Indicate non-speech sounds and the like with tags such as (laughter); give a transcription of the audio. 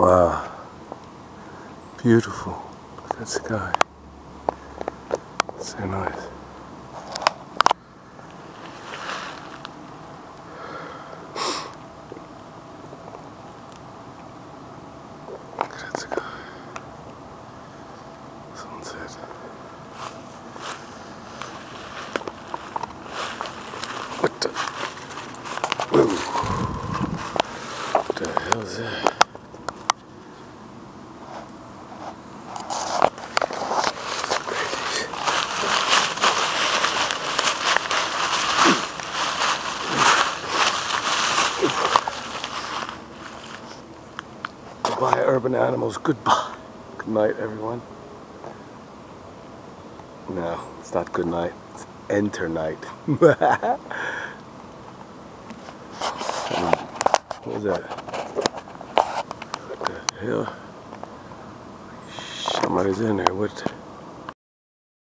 Wow. Beautiful. Look at that sky. So nice. That sky. Sunset. What the? Whoa. What the hell is that? Goodbye, urban animals. Goodbye. Good night, everyone. No, it's not good night. It's enter night. (laughs) what was that? What the hell? Somebody's in there. What?